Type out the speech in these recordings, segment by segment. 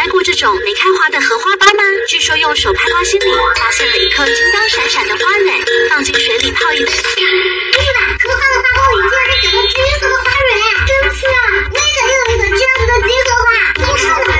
摘过这种没开花的荷花苞吗？据说用手拍花心里，发现了一颗金光闪闪的花蕊，放进水里泡一。不是吧？荷花的花苞里竟然能长出金色的花蕊，真气啊！我也想拥有一朵这样子的金荷花。你看。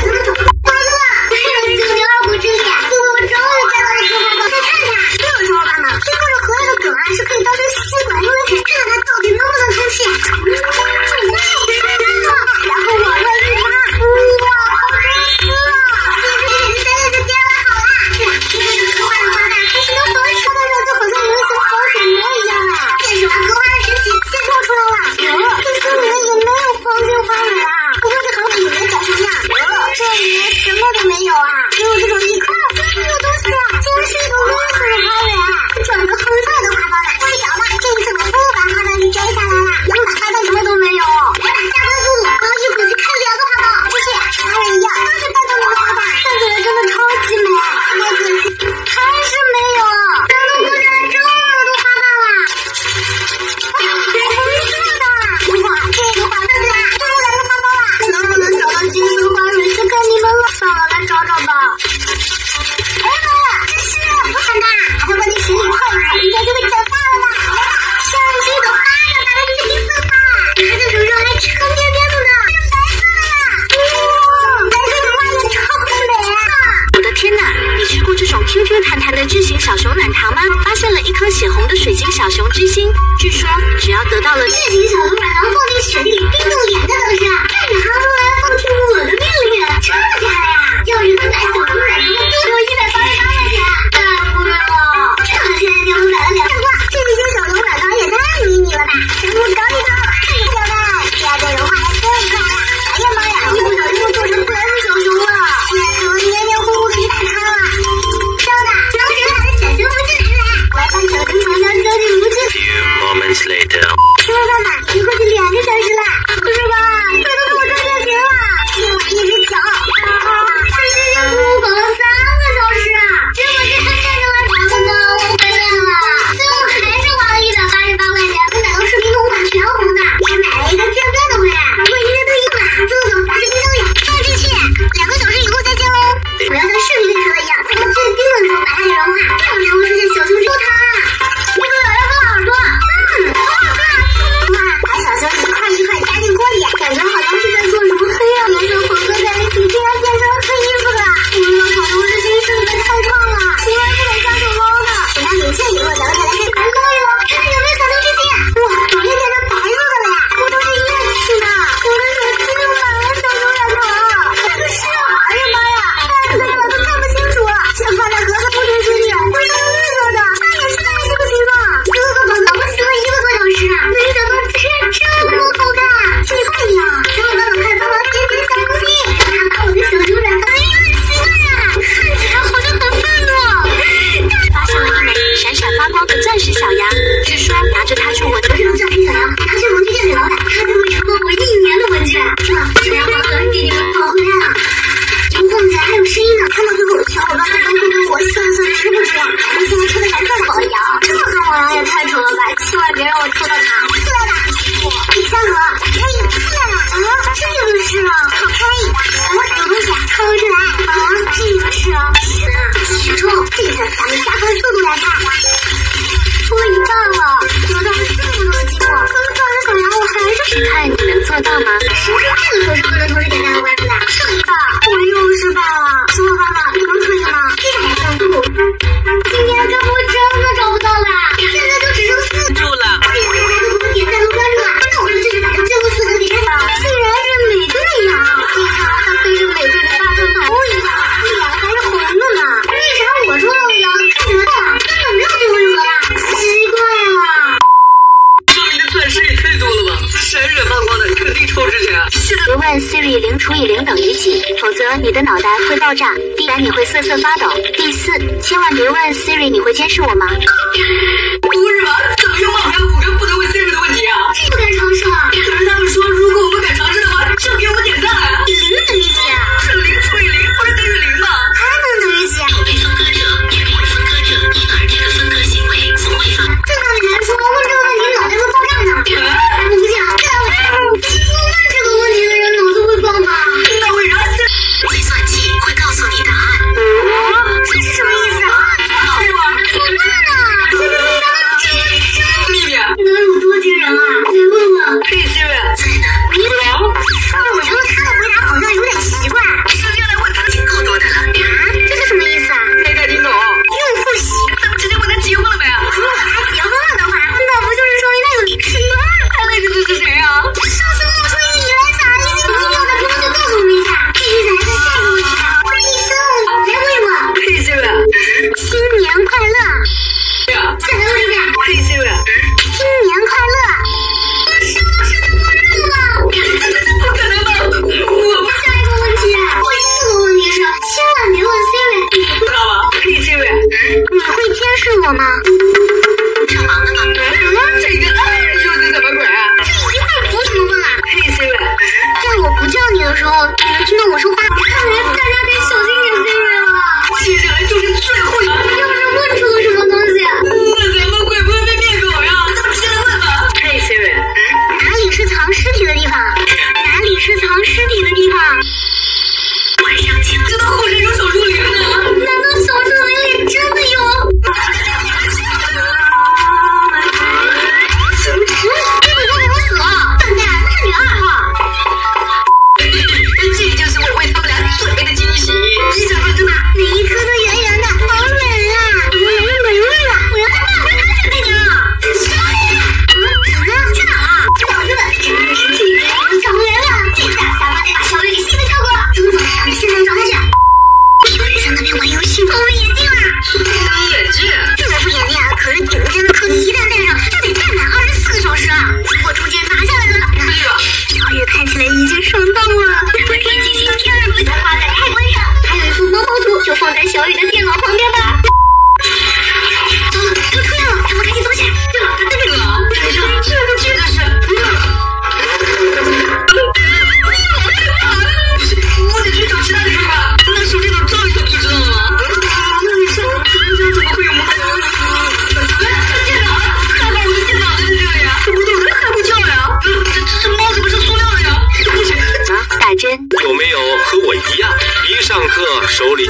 你的脑袋会爆炸第三你会瑟瑟发抖第四千万别问 siri 你会监视我吗？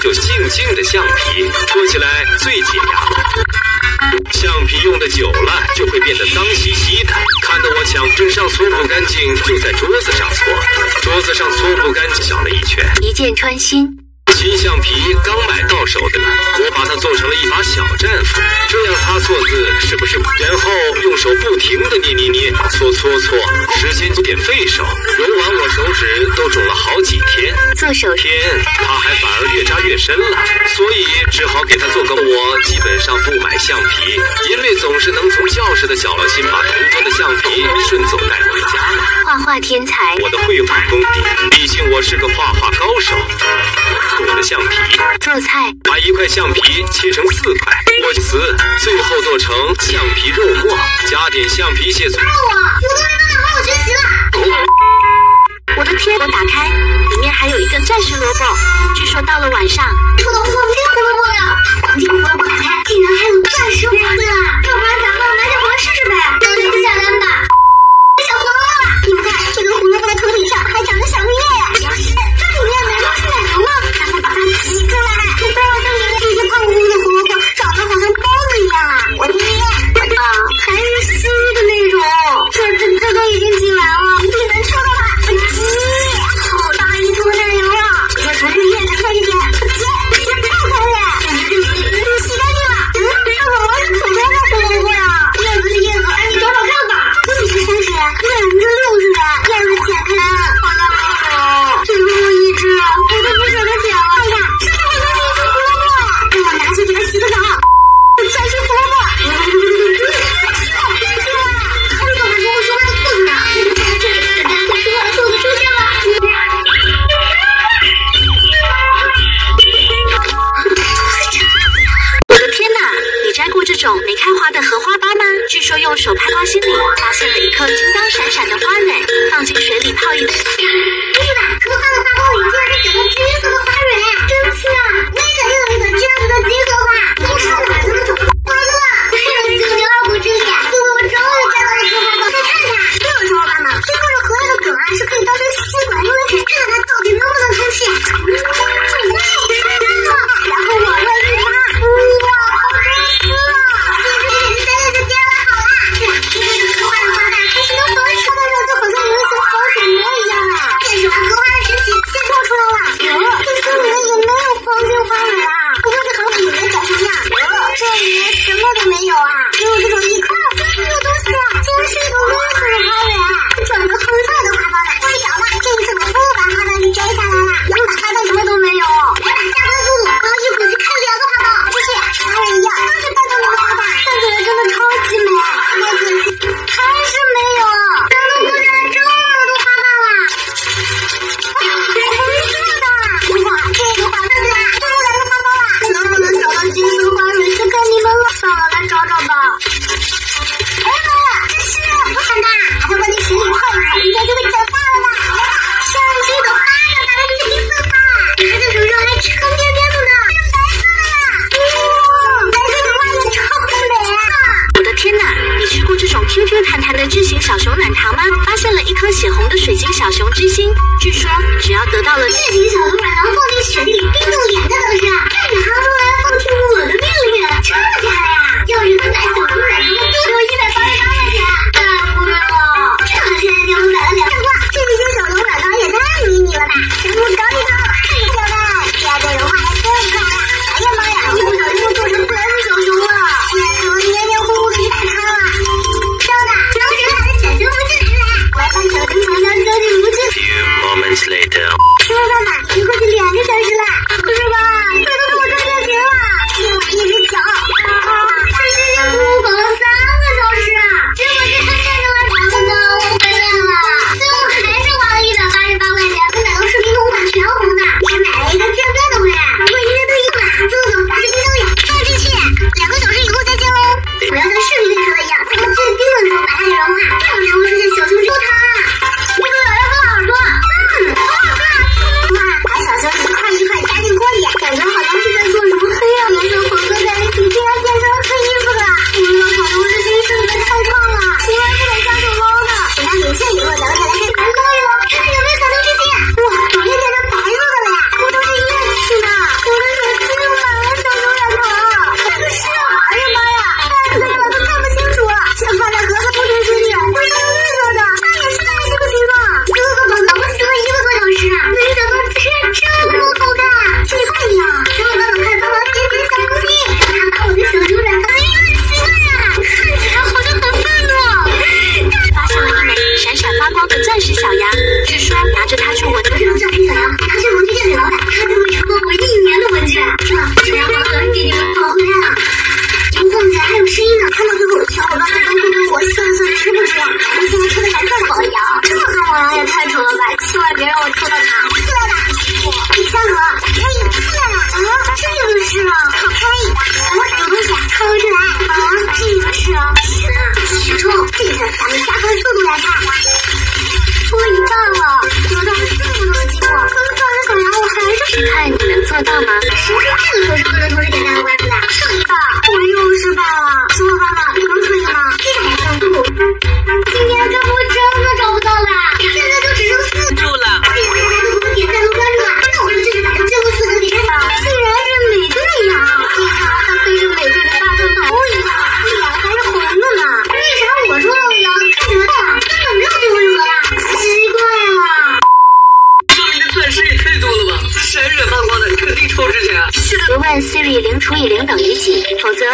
就静静的橡皮搓起来最解压橡皮用的久了就会变得脏兮兮的看得我想身上搓不干净就在桌子上搓。桌子上搓不干净小了一圈。一箭穿心。新橡皮刚买到手的，我把它做成了一把小战斧，这样擦错字是不是？然后用手不停地捏捏捏，搓搓搓，时间有点费手，揉完我手指都肿了好几天。做手天，它还反而越扎越深了，所以只好给它做个。我基本上不买橡皮，因为总是能从教室的角落心把同桌的橡皮顺走带回家了。画画天才，我的绘画功底，毕竟我是个画画高手。用的橡皮做菜，把一块橡皮切成四块，剥瓷，最后做成橡皮肉末，加点橡皮屑。爱我，我都没办法好好学习了。我的天！我打开，里面还有一个钻石萝卜。据说到了晚上，抽到黄金胡萝卜呀，黄金胡萝卜打开，竟然还有钻石萝卜啊！要不然咱们买点回来试试呗。种没开花的荷花苞吗？据说用手拍花心里，发现了一颗金光闪闪的花蕊，放进水里泡一。不是吧？荷花的花苞里竟然有颗金色的花蕊？真气啊！我也想拥有一朵这样子的金荷花。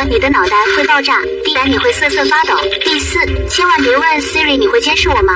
你的脑袋会爆炸，必然你会瑟瑟发抖。第四，千万别问 Siri 你会监视我吗？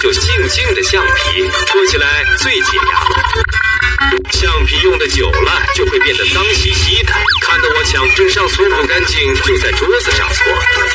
就静静的橡皮，搓起来最解压。橡皮用的久了就会变得脏兮兮的，看得我抢纸上搓不干净，就在桌子上搓，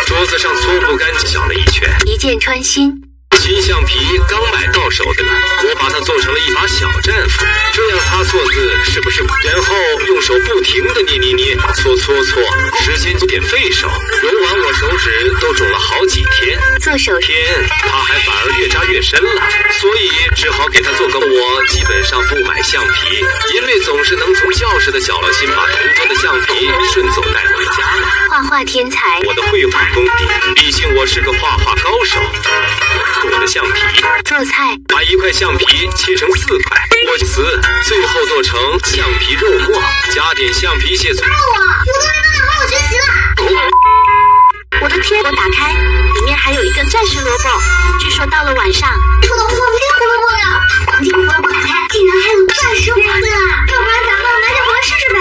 桌子上搓不干净，想了一圈，一箭穿心。新橡皮刚买到手的，我把它做成了一把小战斧，这样擦错字是不是？然后用手不停的捏捏捏，搓搓搓，时间就点费手，揉完我手指都肿了好几天。做手天，它还反而越扎越深了，所以只好给它做个。我基本上不买橡皮，因为总是能从教室的角落心把同桌的橡皮顺走带回家。画画天才，我的绘画功底，毕竟我是个画画高手。橡皮做菜。把一块橡皮切成四块我去最后做成橡皮肉末加点橡皮屑。做我我都没办法好好学习了我的天我打开里面还有一个钻石萝卜据说到了晚上。出了黄金胡萝卜了。黄金胡萝卜打开竟然还有钻石萝卜啊！要不然咱们买点回来试试呗。